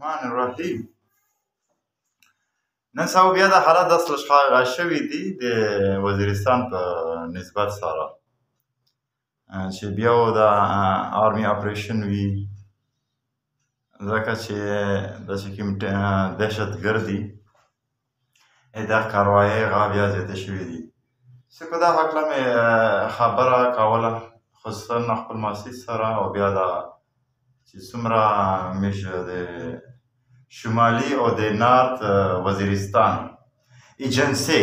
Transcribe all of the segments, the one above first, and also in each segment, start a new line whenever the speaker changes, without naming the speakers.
الرحمن الرحیم نن سبا بیا د حالات داسې لږ شوي دي د وزیرستان په نسبت سره چې بیا و د آرمي اپریشن وي ځکه چې داسې کوم دهشتګردي ای دا کاروایې غا بیا زیاتې شوې دي سي په دا حقله مې خبره کوله خصوصا خپل محصول سره او بیا دا چې څومره مش د شمالي او د نارت وزیرستان ایجنسي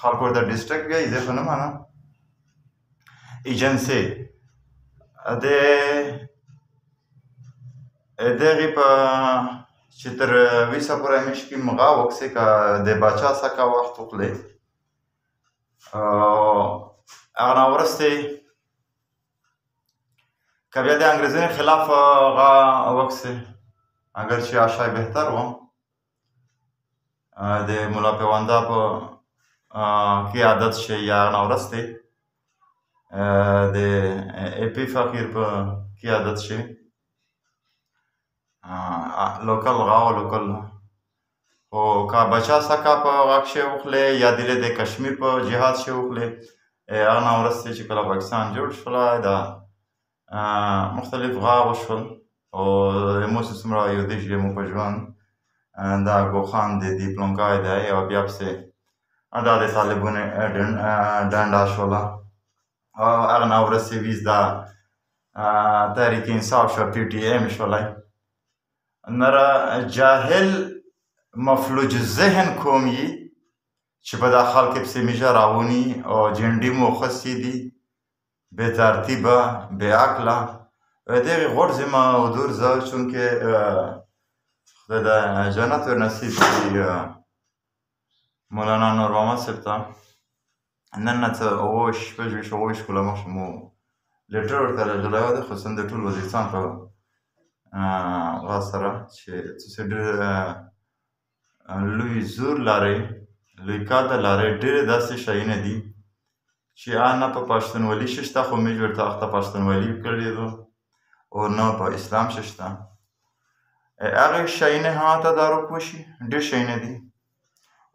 خلکو ته ډیسټرکټ وایي زه خو نه منم ایجنسي د دغه په چې تر ویسه پورې مش کې مغا وکسې کا د بچا سکا وخت وکړي هغه نه ورسته کبه د انګريزي خلاف غا وکسې اگر چې عشای بهتر و د مولا پیوانده په کې عادت شي یا نورس دی د اپی فقیر په کې عادت شي لوکل غاو لوکل او کا بچا سکا په واک شي وخلې یا دله د کشمیر په جهاد شي وخلې هغه نورس چې کله پاکستان جوړ شول دا مختلف غا وشول او مو څومره یو دیش دی مو په ژوند دا ګوخان دی دی پلونکای دی او بیا پسې دا د طالبونه ډنډا شوله او هغه نه ورسې ویز دا تحریک انصاف شو پی ټی ایم شولای نره جاهل مفلوج ذهن کوم یي چې په دا خلک پسې میژه راونی او جنډي مو خسي دي بې ترتیبه بې عقله دغه غوړ زما او دور زه چونکه خدای د جنت ور نصیب کړي مولانا نور محمد صاحب ته نن نه څه اووه شپږ ویشت اووه ویشت کاله مخکې مو لیټر ورته لېږلی و دی خو څنګه د ټول وزیرستان په لاس سره چې څه ډېر لوی زور لري لوی کاته لري ډېر داسې شایونه دي چې انا په پښتونولي شته خو مې جوړ تاخت پښتونولي کړی دو او نه په اسلام شته هغه شاینه هم ته دارو کوشي ډېر شاینه دي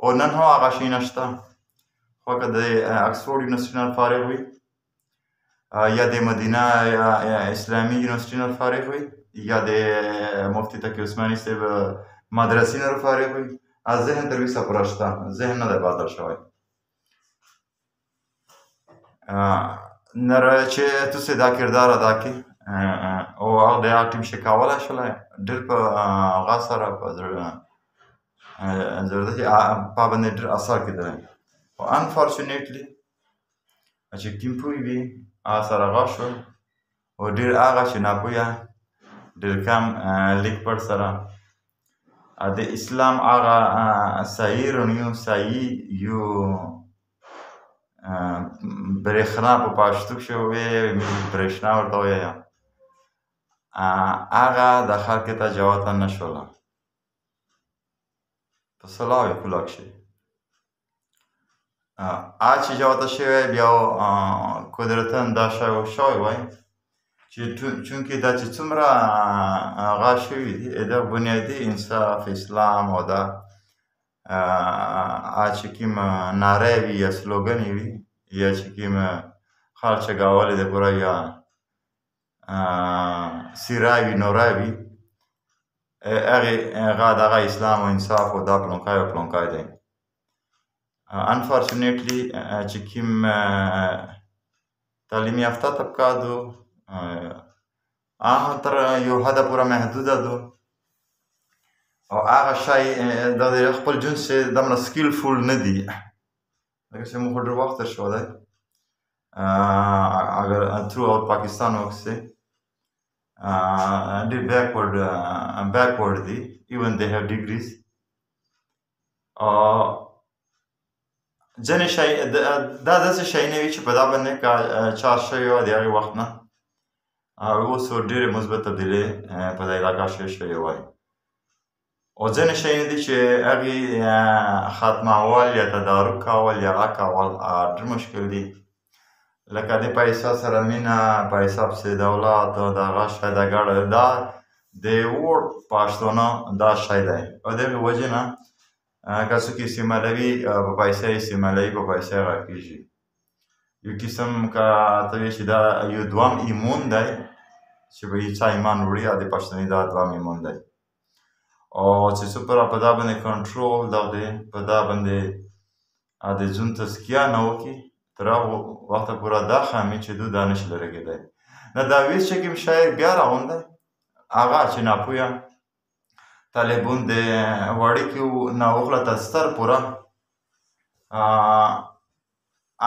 او نن هم هغه شاینه شته خو که د اکسفورډ یونیورسټي نه فارغ وي یا د مدینه یا اسلامی یونیورسټی نه فارغ وي یا د مفتی تقی عثماني صاحب مدرسې نه فارغ وي از ذهن تر ویسه پوره شته ذهن نه دی بدل شوی نره چې تاسو دا کردار ادا کړئ او هغه د ټیم شي کولای شول ډېر په هغه سره په زړه زړه کې پابندې ډېر اثر کېدلی او انفارچونیټلی چې کیم پوی وي هغه سره غوږ شو او ډیر هغه چې ناپوهه ډیر کم لیک پر سره د اسلام هغه صحیح رڼیو صحیح یو برېښنا په پښتو کښې ووایه برېښنا ورته ووایه هغه د خلکو ته جوته نه شوله په سلاوې کلا کښې هر چې جوته شوی بیا قدرتا دا شی شوی وای چې چونکې دا چې څومره هغه شوي دي دا بنیادي انصاف اسلام او دا هغه چې کوم ناره وي یا سلوګنې وي یا چې کوم خلک چې ګاولې د پوره یا سیراوی نوراوی هغه هغه دغه اسلام او انصاف او دا پلونکای او پلونکای دی انفارچونیټلی چې کوم تعلیم یافته طبقه دو هغه تر یو حده پوره محدوده دو او هغه شی د خپل جنس دومره سکیلفول نه دي لکه چې موږ ډېر وخت تېر شوی دی اگر تھرو آوټ پاکستان وکسې ډېر بیکورډ بیکورډ دي ایون دې هیو ډیګریز ځینې شی دا داسې شی نه وي چې په دا باندې چارج شوی وه د هغې وخت نه اوس ډېرې مثبت تبدیلې په دا علاقه شوې شوې وای او ځینې شیونه دي چې هغې ختمول یا تدارک کول یا هغه کول ډېر مشکل دي لکه د پیسو سره مینه پیسه پسې دولت او دغه شی د ګړه دا د وړ پښتانه دا شی دی او دغې وجې نه که څوک استعمالوي په پیسه یې استعمالوي په پیسه یې راکېږي یو قسم که ته وایې چې دا یو دوم ایمون دی چې به یې چا ایمان وړي او د پښتني دا دوم ایمون دی او چې څو پر په دا باندې کنټرول دا دی په دا باندې د ځون تسکیه نه وکړي تر هغه وخته پورې دا خامي چې دوی دا نشي لرې کېدای نه دا ویس چې کوم شاعر بیا راغونده هغه چې ناپوهه طالبون د وړي کې ناوخله تر ستر پوره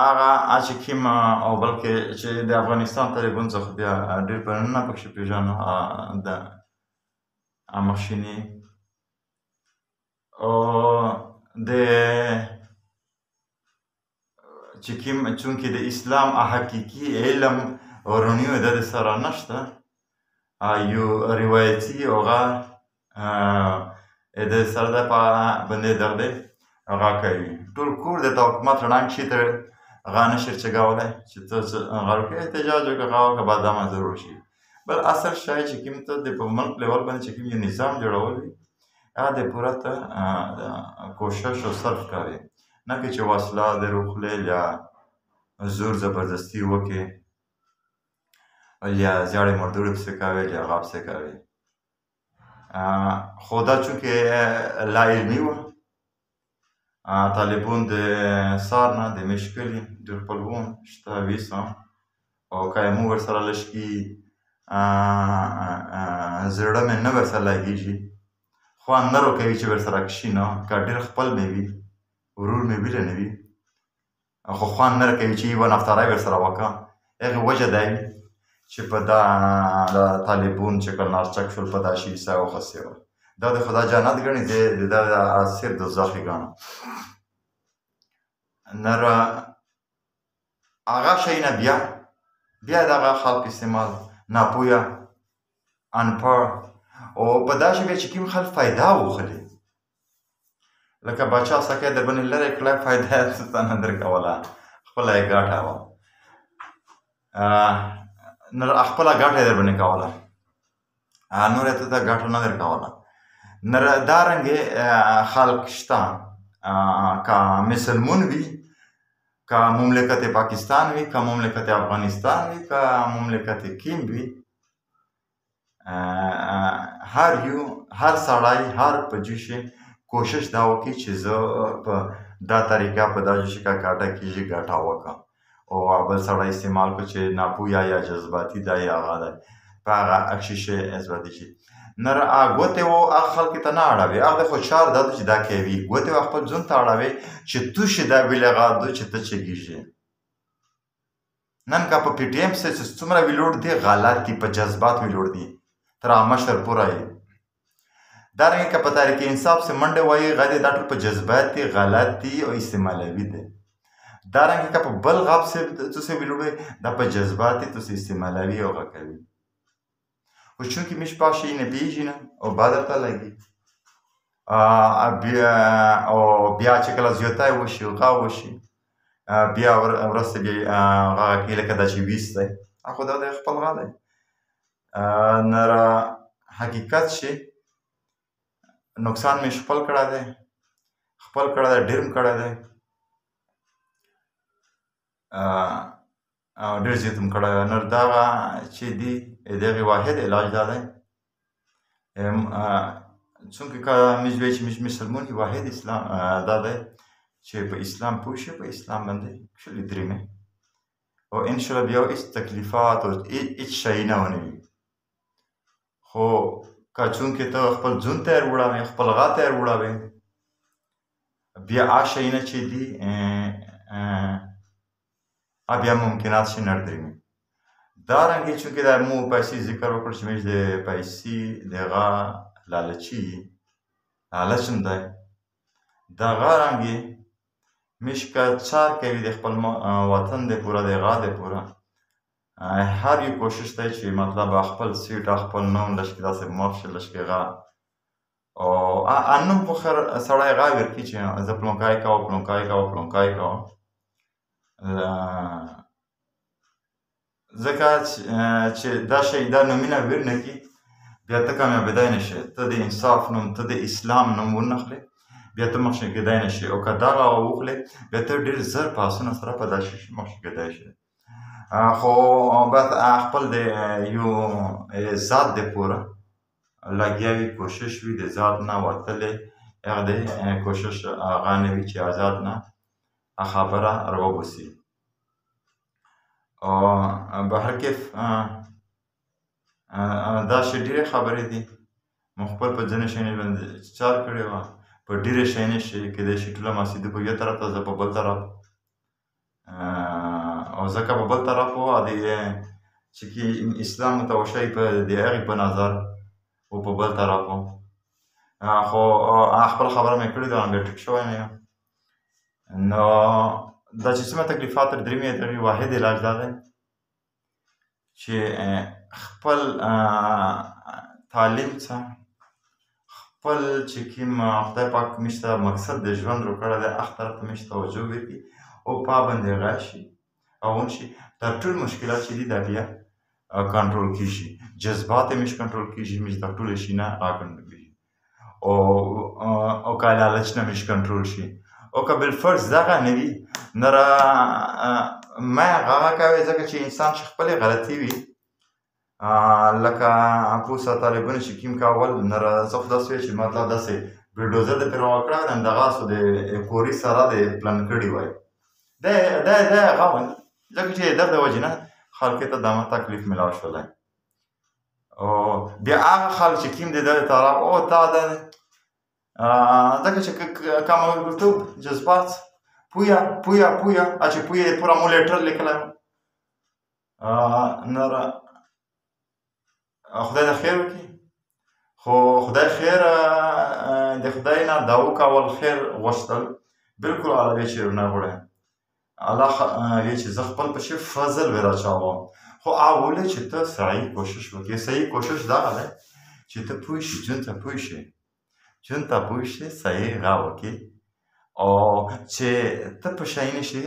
هغه چې کوم او بلکې چې د افغانستان طالبون څخه بیا ډېر پرنه پکې پېژنو د a mašini. O د چې کوم چونکې د اسلام حقیقي علم ورونیو د سره نشته یو روایتي هغه د سره د په باندې درد هغه کوي ټول کور د حکومت رڼا شي تر هغه نشر چې گاوله چې ته هغه کې احتجاج وکړه هغه بعد ما ضرور شي بل اصل شای چې کوم ته د په ملک لیول باندې چې کوم یو نظام جوړول وي هغه د پوره ته کوشش او صرف کوي نه کې چې وسله د روخلې یا زور زبردستی وکړي یا زیاړې مردوړې پسې کوي یا غاب پسې کوي خو دا چونکه لا علمي وه طالبون د سار نه د مشکلي د خپلوون شته ویسا او که مو ورسره لشکي زړه مې نه ورسره لګېږي خو نه راکوي چې ورسره کښېنم که ډېر خپل مې وي ورور مې ویلی نه وي خو خوند نه راکوي چې یوه نفتاره ورسره وکړه هغې وجه دا وي چې په دا طالبون چې کله نارچک شول په دا شي سا وخسیو دا د خدا جنت ګڼي دی د دا اسیر د زخه ګڼي نر هغه شي نه بیا بیا دغه خلک استعمال ناپویا انپړ او په دا شي چې کوم خلک فائدہ وخلي لکه بچا سکه د بنې لرې کړه فایده ستان در کوله خپل یې ګټه و نور خپل ګټه در بنې کوله نور ته دا ګټه نه در کوله نر دا رنګ خلق شتا کا مسلمون وی کا مملکت پاکستان وی کا مملکت افغانستان وی کا مملکت کیم وی هر یو هر سړی هر په جوشي کوشش دا وکړي چې زه په دا طریقه په دا جوشي کا کاټه کېږي ګټه وکړم او بل سړی استعمال کړو چې ناپویا یا جذباتي دا یا هغه دی په هغه اکشي شي اثباتي شي نر ګوتې و هغه خلکو ته نه اړوي هغه خو چار دا چې دا کوي ګوتې خپل ځون ته اړوي چې تو شي دا بلغه دو چې ته چې ګیږي نن کا په پی ټی ایم سه چې څومره ویلوډ دی غلط دی په جذبات ویلوډ دی تر عامه شر پورا یې دا رنګ کا په تاریخ انصاف سه منډه وایي غدي دا ټول په جذبات دی غلط دی او استعمالوي دی دا رنګ کا په بل غاب سه څه ویلوډ دا په جذبات دی څه استعمالوي او غکوي و چون که میش پاشه اینه بیجینه او بعد ته لگی بیا او بیا چې کله زیاتای وشي او غا وشي بیا ورسته بیا هغه کې لکه دا چې ویست دی خو دا د خپل غا دی نه را حقیقت شي نقصان مې خپل کړی دی خپل کړی دی ډېر مې کړی دی او ډېر زیات هم کړی نو دغه چې دی د هغې واحد علاج دا دی څونکه که موږ وایو چې موږ مسلمون یو واحد اسلام دا دی چې په اسلام پوه شي په اسلام باندې کښلې درېمې او انشاءالله بیا هېڅ تکلیفات او هېڅ شی نه ونه وي خو که چونکې ته خپل ځون تیار وړاوې خپل غا تیار وړاوې بیا آ شیونه چې دي او بیا ممکنات شي نړ درې دا رنګي چې دا مو پیسې ذکر وکړ چې موږ د پیسې دغه لالچي لالچ هم دی دغه رنګي موږ که څار کوي د خپل وطن د پوره د غا د پوره هر یو کوشش دی چې مطلب خپل سیټ خپل نوم لږ کې داسې مخ شي لږ کې غا او انم په خر سړی غا ورکی چې زه پلونکای کاو پلونکای کاو پلونکای کاو ځکه چې دا شی دا نومینه ویر نه کی بیا ته کامیابېدای نه شې ته د انصاف نوم ته د اسلام نوم ونه خلې بیا ته مخکې کېدای نه شې او که دغه وخلې بیا ته ډېر زر په اسونه سره په داسې مخکې کېدای شې خو بس خپل د یو ذات د پوره لګیا وي کوشش وي د ذات نه وتلې هغه د کوشش هغه نه وي چې آزاد نه خبره روبوسي او به هر کیف دا شي ډېرې خبرې دي مو خپل په ځینې شیانو باندې چار کړې وه په ډېرې شیانو شي کېدای شي ټوله مسجد په یو طرف ته زه په بل طرف او ځکه په بل طرف و د چې کې اسلام متوشي په د هغې په نظر او په بل طرف و خو خپل خبره مې کړې ده بیا ټیک شوی نه نو دا چې څومره تکلیفات تر درې میاشتې واحد علاج دا دی چې خپل تعلیم څه خپل چې کوم خدای پاک موږ ته مقصد د ژوند رو کړی دی هغه طرف ته موږ توجه وکړي او پابند یې راشي او ونشي دا ټول مشکلات چې دي دا بیا کنټرول کېږي جذبات یې موږ کنټرول کېږي موږ دا ټول شي نه هغه کنټرول کېږي او او که لالچ نه مش کنټرول شي او که بل فرض دغه نه وي نه را ما هغه کوي ځکه چې انسان چې خپلې غلطي وي لکه پوسه طالبونه چې کیم کول نه را څه خلاص وي چې مطلب داسې بلډوزر د پرې وکړه نن دغه سو د کوري سره د پلان کړی وای دا دا دا غوښنه ځکه چې د وجنه خلک ته دمه تکلیف ملاو شولای او بیا هغه خلک چې کیم دي د طرف او تا د ځکه چې کوم ورته جذبات پویا پویا پویا چې پویا پورا مو لیټر لیکل نر خدای د خیر وکړي خو خدای خیر د خدای نه دا وکول خیر وشتل بالکل عربي شعرونه غوړه الله خ... وی چې زه خپل په شی فضل وی راچاوم خو اوله چې ته سعی کوشش وکړې سعی کوشش دا ده چې ته پوه شې جون ته پوه شې جون ته پوه شې سعی غا وکړې او چې ته په شی نه شې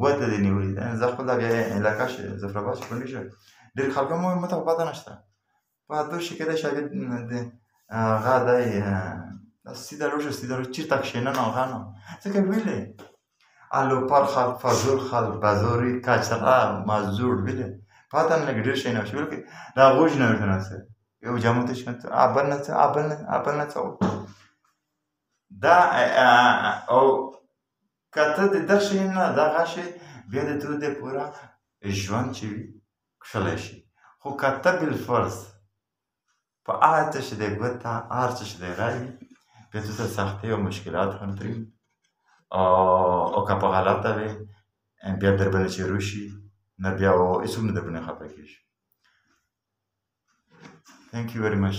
ګوته دې نیولې زه خپل بیا علاقه شې زفراباد شې پنډي شې ډېر خلکو مو مته پته نشته په دو شکل شاید د هغه د سیده روش سیده روش چی تک شینه نه هغه نه ځکه ویلې الو پر خل فزول خل بازوری کچرا مزور ویلې پاته نه ګډیر شینه شو کې دا غوج نه ویل نه سره یو جامو ته شنت ابل نه څه ابل نه ابل نه څه دا او کته د دښې نه دا غشې بیا د تو د پورا ژوند چې وي کښلی شي خو که ته بالفرض په هغه څه چې دی ګوته هر څه چې دی راوي که ته ته سختۍ او مشکلات هم تري او که په غلطه وې بیا در باندې چې روشي نه بیا هېڅوک نه در باندې خفه کېږي Thank you very much.